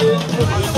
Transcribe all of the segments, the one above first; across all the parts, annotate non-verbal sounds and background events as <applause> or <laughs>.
Obrigado.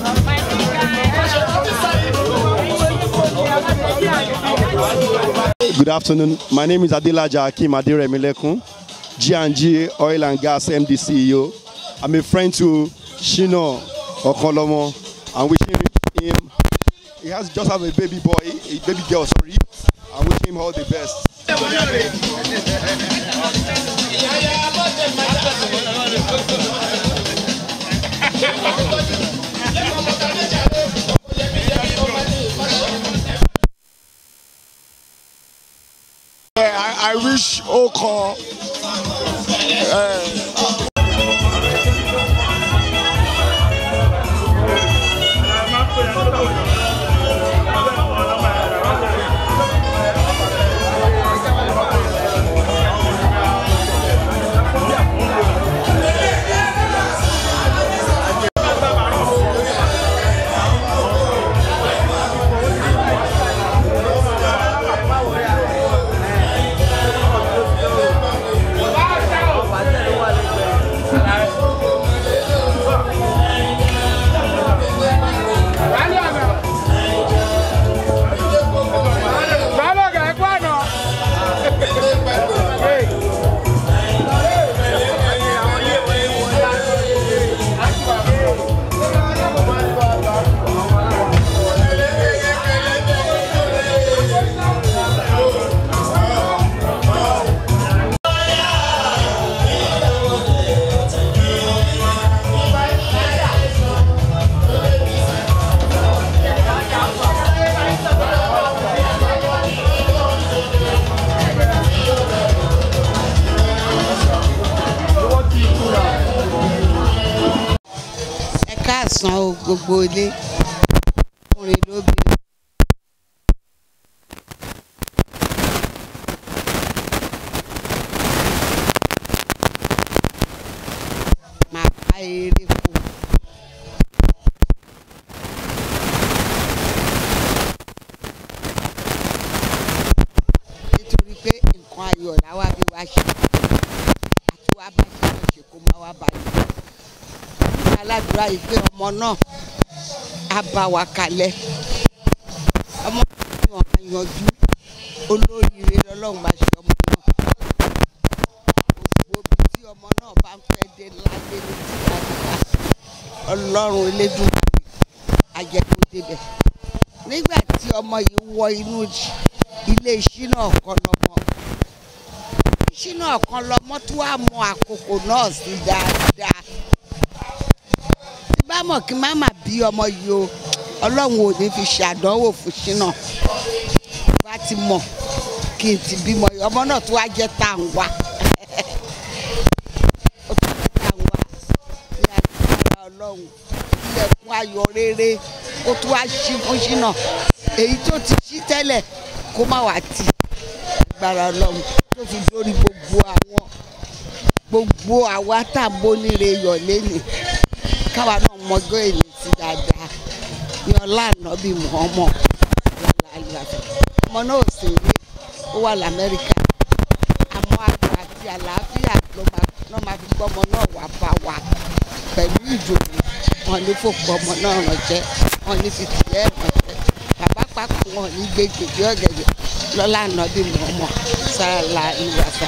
Good afternoon. My name is Adilaja Akim Adiremilekun, G&G Oil and Gas MD CEO. I'm a friend to Shino Okolomo. I'm wishing him, he has just have a baby boy, a baby girl, sorry. I'm wishing him all the best. <laughs> I, wish. Uh, bá wa kalẹ̀. Ọmọ náà yàn á yanjú olóríire lọ́lọ́run bá ṣe ọmọ náà. Gbogbo ibi tí ọmọ náà bá ń fẹ́ dé ládé ní tìkàtìkà ọlọ́run elédùn àjẹkù débẹ̀ nígbà tí ọmọ yìí wọ inú ilé ìṣínà ọ̀kan lọ́mọ ìṣínà ọ̀kan lọ́mọ tó wà mọ àkókò náà sí dáadáa. Tí bá mọ̀ kí má má bí ọmọ yìí o ọlọ́run ò ní fi ṣàdánwò fún ṣínà. Bá ti mọ̀ kí n ti bímọ ọmọ náà tó wá jẹ́ tàǹwá <laughs> ó tó jẹ́ tàǹwá ní agbára ọlọ́run. Ilẹ̀kùn ayọ̀ rere ó tó wá ṣí fún ṣínà. Èyí tó ti ṣí tẹ́lẹ̀ kó má wá tì agbára ọlọ́run. Tó fi dórí gbogbo àwọn gbogbo àwa tá à ń bóníire yọ̀ lẹ́nu káwa náà mọjọ́ èyí ní ọlá ànábì mọ́ọ́mọ́ ọmọ náà sì rí ó wà lamẹ́ríkà. Àmọ́ àgbà àti àlàáfíà ló máa fi gbọ́mọ náà wá bá wa. Pẹ̀lú ìdùnnú wọn ní fòpọ̀ ọmọ náà ránṣẹ́ wọn ní fi tìyẹ́ ránṣẹ́ bàbá pápá wọn ní gègé ọ̀gẹ̀dẹ̀ lọ́lá ànábì mọ́ọ́mọ́ sára ìwàsà.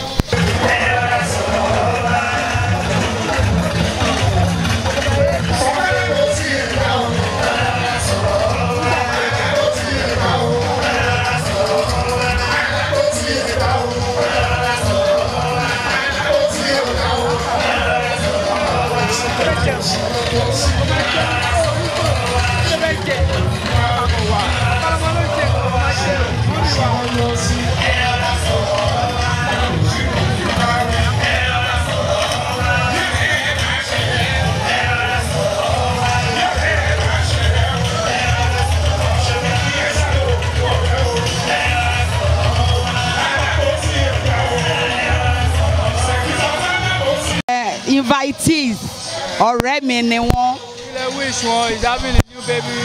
Mi ni wọ́n. Ilẹ̀ wish one is having a new baby.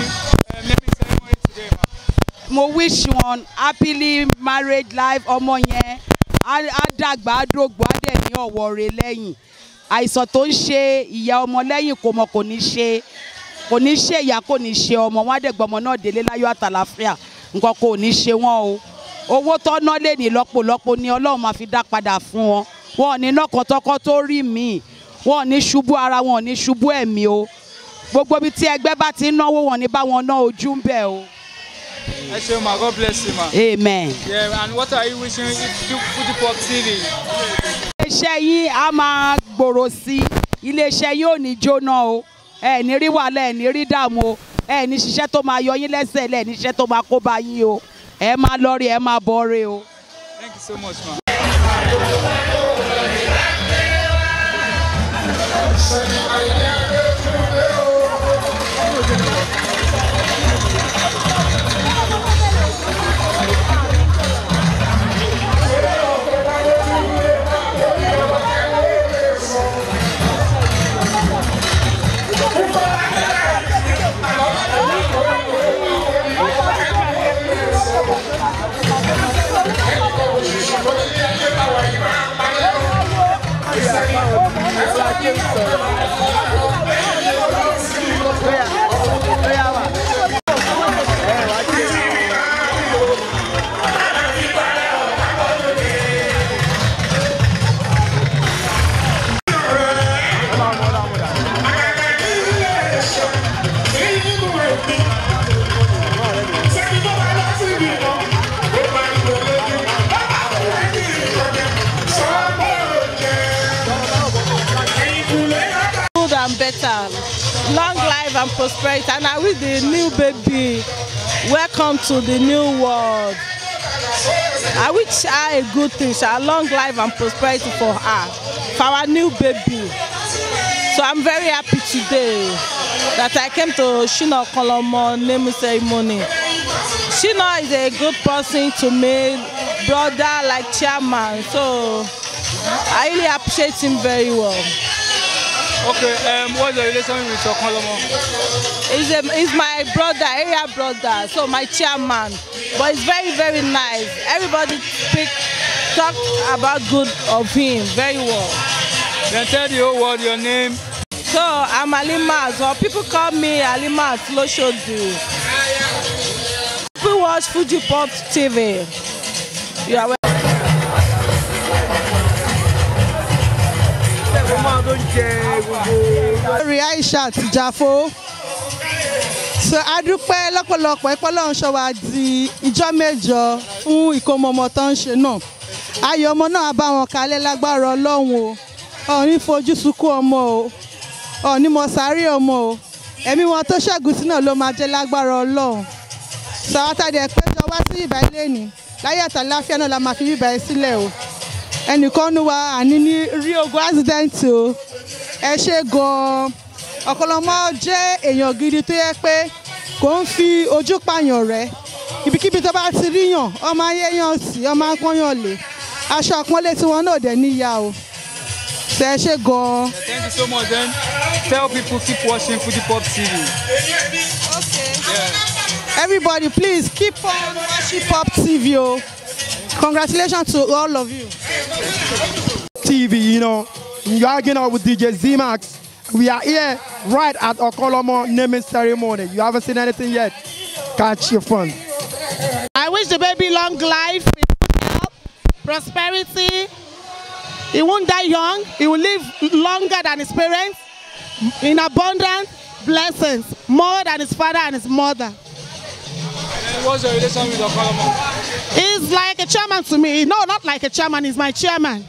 Naming ceremony today. ma. mo wish wọn happily marriage life ọmọ yẹn. Á dàgbà á dògbò á dẹ̀ ní ọ̀wọ́ rẹ̀ lẹ́yìn. Àìsàn tó ń ṣe ìyá ọmọ lẹ́yìn kò mọ̀ kò ní ṣe kò ní ṣe ìyá kò ní ṣe ọmọ. Wọn á dẹ̀ gbọmọ náà délé láyọ̀ àtàlàfíà nǹkan kò ní ṣe wọn o. Owó tó ná lè ní lọ́pọ̀lọpọ̀ ni ọlọ́run máa fi dá padà fún wọn. Wọn ò ní nọkọtọkọ tó rí míì wọn ò ní ṣubú ara wọn ò ní ṣubú ẹ̀mí o gbogbo ibi tí ẹgbẹ́ bá ti ń náwó wọn ní bá wọn ná ojú ń bẹ̀ o Ẹ ṣeun ma, God bless you ma. amen. Yeah, and what are you wishing Fuji Pop TV? iléeṣẹ́ yín á máa gbòòrò sí i iléeṣẹ́ yín ò ní jóná o ẹ ní rí wàhálà ẹ ní rí dààmú o ẹ ní ṣiṣẹ́ tó máa yọ yín lẹ́sẹ̀ lẹ̀ ní ṣiṣẹ́ tó máa kó bá yín o ẹ máa lọ rí ẹ máa bọ̀ rí o. Thank you so much ma. Senhor, good welcome to the new world. I wish her a good thing, a long life and prosperity for her, for our new baby. So I'm very happy today that I came to Shina Kolomo naming ceremony. Shina is a good person to me, brother like chairman. So I really appreciate him very well. Okay, um, what's your relation with Okolomo? He's, a, he's my brother, area brother, so my chairman. But he's very, very nice. Everybody speak, talk about good of him very well. Then tell the whole world your name. So I'm Alimat, or people call me Alimat Loshodu. People watch Fuji Pop TV. You are lórí Aishat Jafo. So adúpẹ́ lọ́pọ̀lọpọ̀ ẹ̀pọ̀ lọ́run ṣọ́ wa di ìjọ́ mẹ́jọ fún ìkómọmọ tó ń ṣe náà. Ayọ̀ ọmọ náà bá wọn kalẹ̀ lágbára ọlọ́run o. Ọ̀ọ́ni fojú sunkún ọmọ o. Ọ̀ọ́ni mọ sáré ọmọ o. Ẹ̀mí wọn tó ṣẹ́gun sí náà ló máa jẹ́ lágbára ọlọ́run. Sàwátàdé péjọ wá sí ìbá ilé láyé àtàláfíà náà la máa fi bíbá ẹ sílẹ̀ o ẹnìkan nu wa àní ní rí ogun accident o. Ẹ ṣe gan-an. Ọ̀kọ̀lọ́mọ jẹ́ èèyàn gidi tó yẹ pé kò ń fi ojú pààyàn rẹ̀. Ibikíbi tó bá ti ríyàn ọmọ ayéyàn sí ọmọ akọ́yàn lè aṣọ àpọ́nlé tí wọn náà dẹ̀ níyà o. Ṣe ṣe gan-an. Thank you so much. Then tell people keep watching Fuji Pop TV. everybody please keep on watching pop tv o congratulations to all of you. TV, you know, you're hanging out with DJ Z-Max. We are here right at Okolomo naming ceremony. You haven't seen anything yet. Catch your fun. I wish the baby long life, health, prosperity. He won't die young. He will live longer than his parents, in abundance, blessings, more than his father and his mother. What's your relation with Okolomo? He's like a chairman to me. No, not like a chairman. He's my chairman.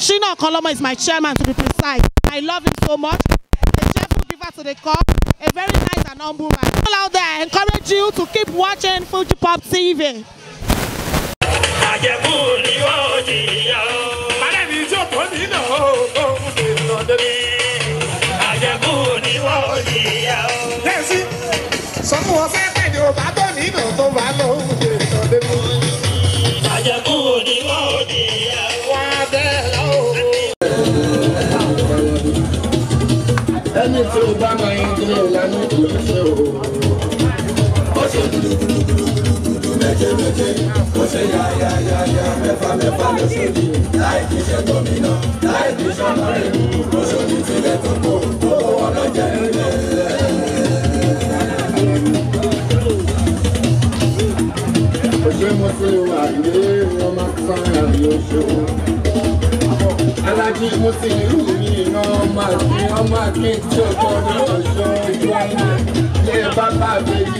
Shina Okolomo is my chairman, to be precise. I love him so much. The to the core, a very nice and humble man. All out there, I encourage you to keep watching Fuji Pop TV. sọ fún wọn fẹ́ pẹ̀lú nínú tó bá lọ débi. Àjẹkù ni ó jìyà o. Wọ́n á bẹ́ẹ̀ lọ́wọ́. ẹni tí ó bá máa ń gbé ìlànà ìgbésẹ̀ o. ó ṣe dúdúdúdúdú méje méje ó ṣe yá yá yá yá mẹ́fà mẹ́fà lóṣòdì láì kí ṣe gómìnà láì kí tilẹ̀ tó kó nílẹ̀. Wà ní wọn máa ń sọ̀rọ̀ àbí oṣù alájí mùsùlùmí mi iná ọmọ àti ọmọ àti tí ó kọ ní ọ̀ṣọ́ ojú ayé lé bàbá àbẹ́jì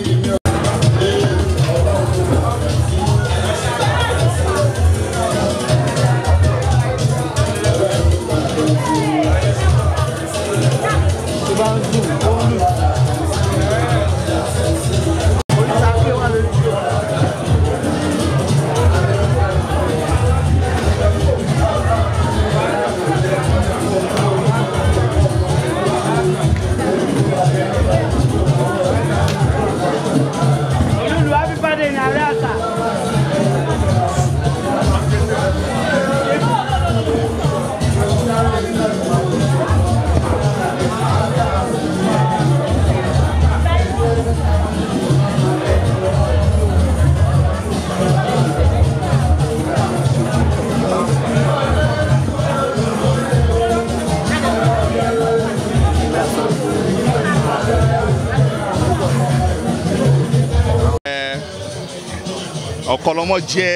ọ̀kọ́lọ́mọ jẹ́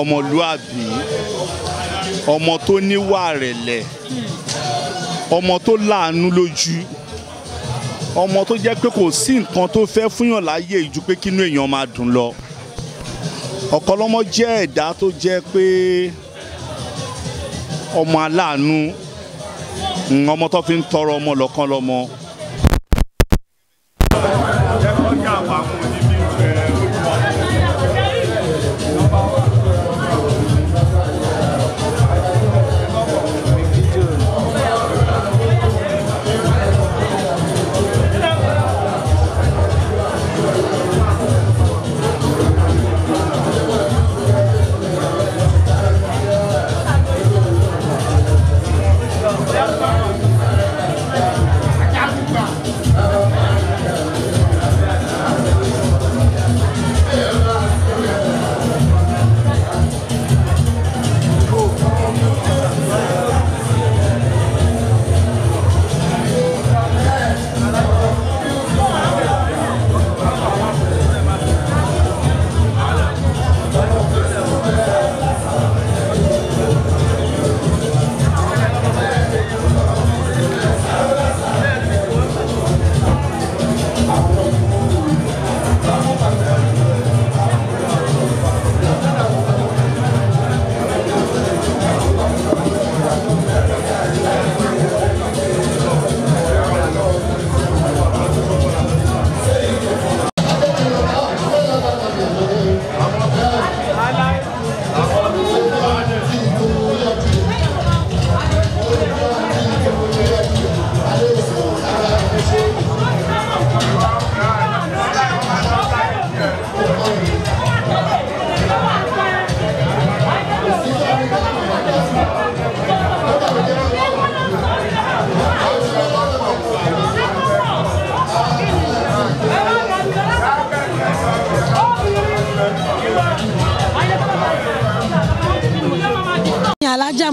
ọmọlúàbí ọmọ tó níwà rẹ̀lẹ̀ ọmọ tó láàánú lójú ọmọ tó jẹ́ pé kò sí nǹkan tó fẹ́ fúnyàn láyé ju pé kínú èèyàn máa dùn lọ. Ọ̀kọ́lọ́mọ jẹ́ ẹ̀dá tó jẹ́ pé ọmọ aláàánú ọmọ tó fi ń tọrọ ọmọ lọ́kàn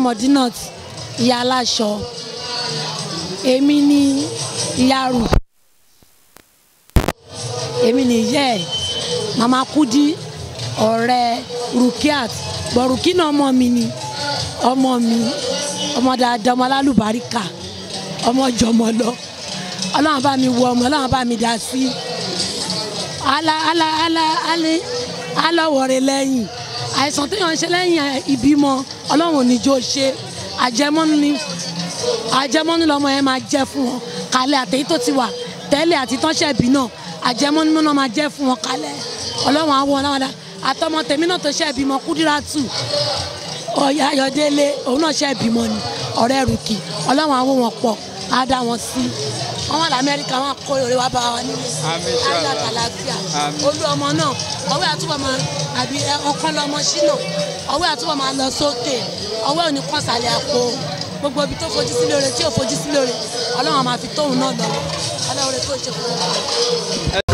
mọ̀dínàt ìyá aláṣọ èmi ni ìyá rù. Èmi ni ìyá ẹ̀ màmá kúdí ọ̀rẹ́ rukiat. Bọ̀rùkí náà ọmọ mi ni ọmọ mi ọmọ dáadáa ọmọ alálùbáríkà ọmọ jọmọ lọ. Ọlọ́run bá mi wọ ọmọ ọlọ́run bá mi dá sí. Ale alọ́wọ̀rẹ́ lẹ́yìn àìsàn téèyàn ń ṣe lẹ́yìn ìbímọ ọlọ́run ò ní jó ṣe. Àjẹmọ́nú ni àjẹmọ́nú lọmọ yẹn máa jẹ́ fún wọn. Kalẹ̀ àtẹ̀yí tó ti wà tẹ́lẹ̀ àti tọ́ṣẹ̀ bí náà àjẹmọ́nú náà máa jẹ́ fún wọn kalẹ̀ ọlọ́run àwọn ọlọ́run dá àtọmọ tèmi náà tó ṣẹ̀ bímọ kúdírátù ọ̀yà ayọ̀délé òun náà ṣẹ̀ bímọ ni ọ̀rẹ́ rùkì ọlọ́run àwọn wọn pọ̀ á dá wọn sí wọn wà lamẹ́ríkà wọn kó lórí wa bá wa nílé ayé àtàlàfíà olú ọmọ náà ọwọ́ àtúbọ̀ máa àbí ọkàn lọmọ ṣínà ọwọ́ àtúbọ̀ máa lọ sókè. Ọwọ́ òní kan sàlẹ̀ àpò. Gbogbo ibi tó fojú sí lóore tí ò fojú sí lóore ọlọ́run máa fi tóun náà lọ́wọ́ ọlọ́run tó ṣe fún wa.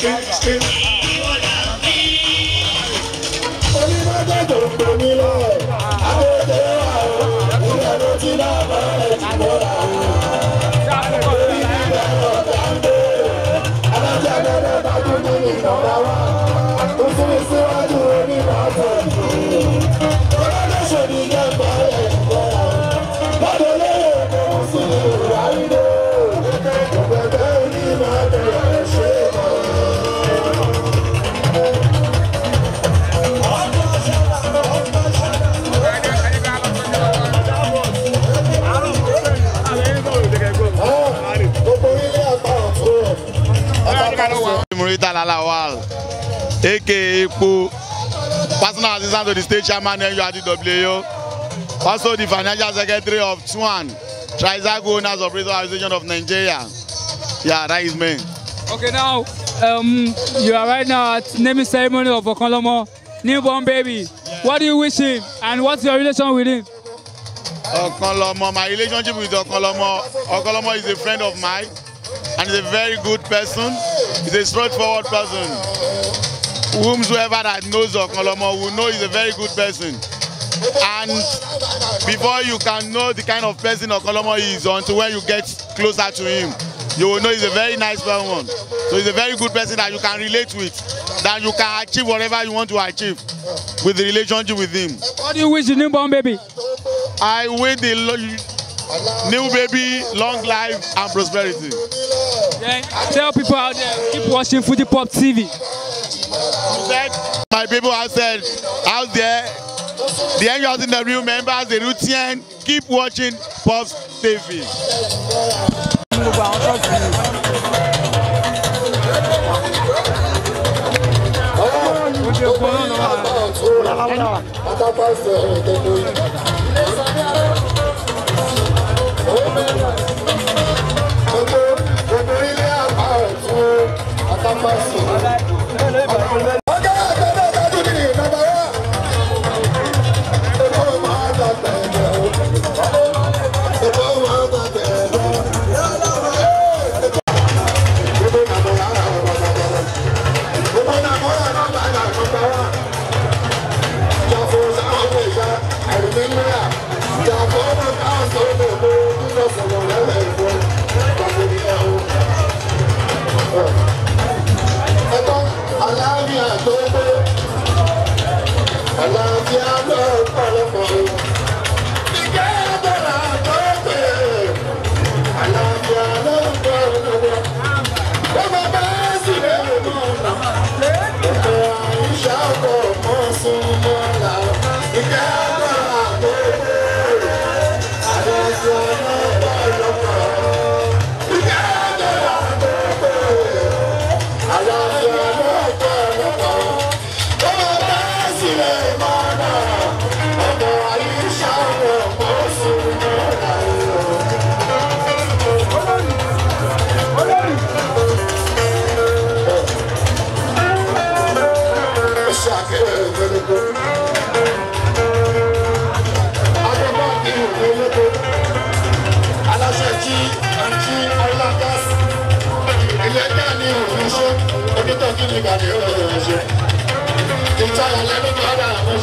Skip. Onímọ̀jẹ̀ tó ń mí lọ, wà ó, ìyá ló ti dábàá ẹ̀ ti bọ́ra ó. Orí nígbà ọ̀gá ń dé, alájà gbọ́dọ̀ dájú ní ìjọba wa. Ó sì ní aka Epo, personal assistant to the state chairman NURTWO, also the financial secretary of TWAN, Tricycle Owners Operator Association of Nigeria. Yeah, that is me. Okay, now um, you are right now at naming ceremony of Okolomo, newborn baby. What do you wish him, and what's your relation with him? Okonlomo, my relationship with Okonlomo, Okonlomo is a friend of mine and is a very good person. He's a straightforward person. Whomsoever that knows Okonlomo will know he's a very good person. And before you can know the kind of person Okonlomo is until when you get closer to him, you will know he's a very nice person. So he's a very good person that you can relate with, that you can achieve whatever you want to achieve with the relationship with him. What do you wish the newborn baby? I wish the new baby long life and prosperity. Then tell people out there, keep watching Fuji Pop TV. My people have said out there, the NUS in the real members, the routine, keep watching Pops TV. Àlàáfíà kí ni kàdé ọ̀rọ̀ ṣe ìtayà lẹ́nu tó ọ̀rọ̀ àwọn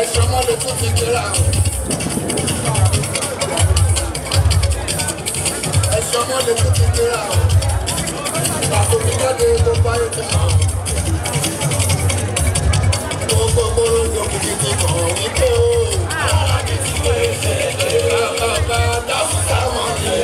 ẹ̀ṣọ́ tún ti o. ẹ̀ṣọ́ tún ti o. Pàtó mi jáde ló bá yóò tẹ̀ ọ́. Gbogbo gbòòrò kìkì ti kàn wípé o. Bàbá dáfúdà mọ̀ ní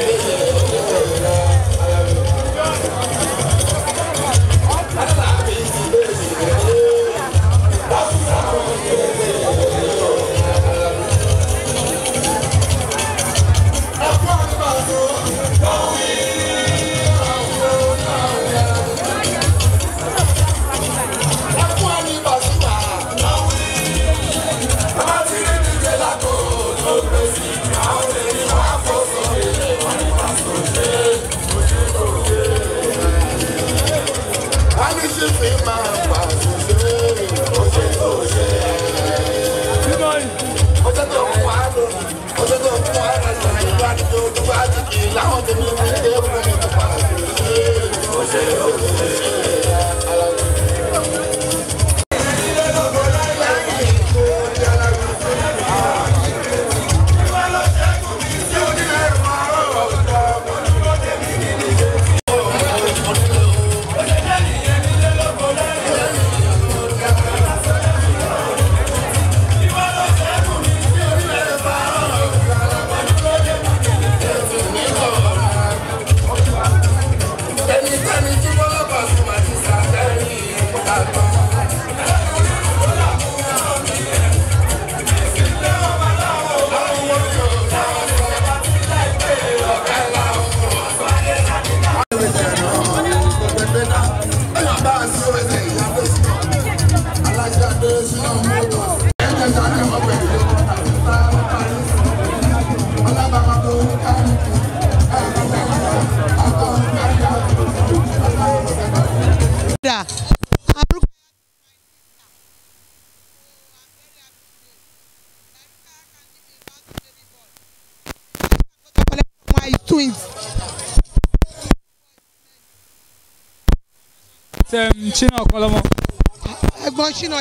Tó padà sí ẹnikẹ́ni um, Chino Kolomo. ẹ̀gbọ́n ṣínà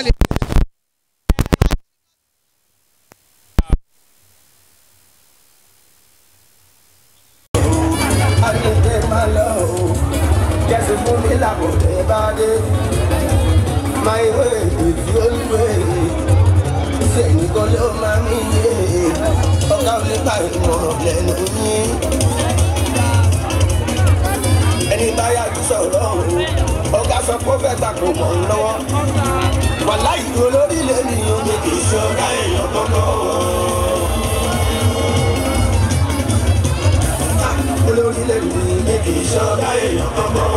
olórí lè ní méjì ìṣọ́gá èèyàn kankan.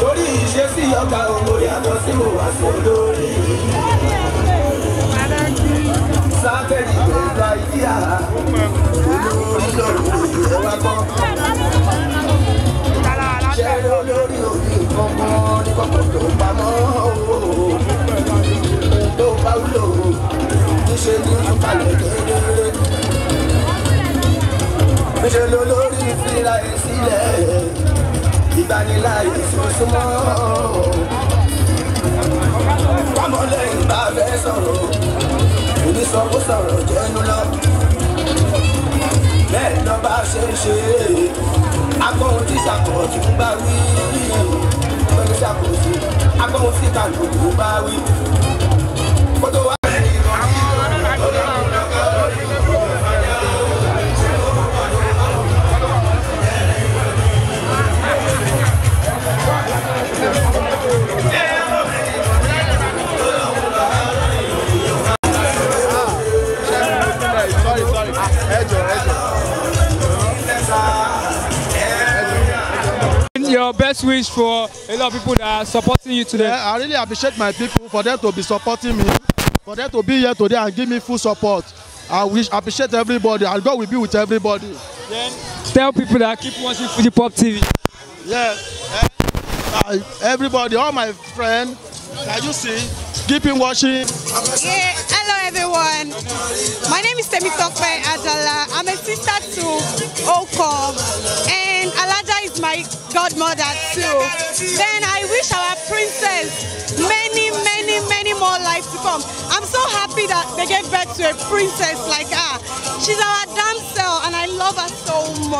lórí ìṣesí ọgbà owó yàtọ̀ sí mo wá sí olórí. sákẹ́jì tó ń gba ìdí àrà olórí lòun ìwé wa kọ́. ṣé olórí òbí kankan ní kọ́kọ́ tó pamọ́ owó tó bá wúlò níṣẹ́ ní ìtúkalẹ̀ kékeré níṣẹ́ ló lórí fira ẹ̀ sílẹ̀ ìgbaniláyè sọ́sọ́mọ́. Pámọ́lẹ́yìn bá fẹ́ sọ̀rọ̀ onísọ̀kó sọ̀rọ̀ jẹ́nu lọ. Bẹ́ẹ̀ lọ bá ṣe ń ṣe agbóhun tí sàkọ̀ tí ń bá wí. Pẹ̀lú ṣàkóso agbóhun tí kàlùkù bá wí. Wish for a lot of people that are supporting you today. Yeah, I really appreciate my people for them to be supporting me, for them to be here today and give me full support. I wish appreciate everybody and God will be with everybody. Tell people that keep watching Fuji Pop TV. Yeah. eh, uh, everybody, all my friends, can you see? Keep him watching. Yeah, hello everyone. My name is Temitope Ajala. I'm a sister to Oko, and Alaja is my godmother too. Then I wish our princess many, many, many more lives to come. I'm so happy that they gave birth to a princess like her. She's our damsel, and I love her so much.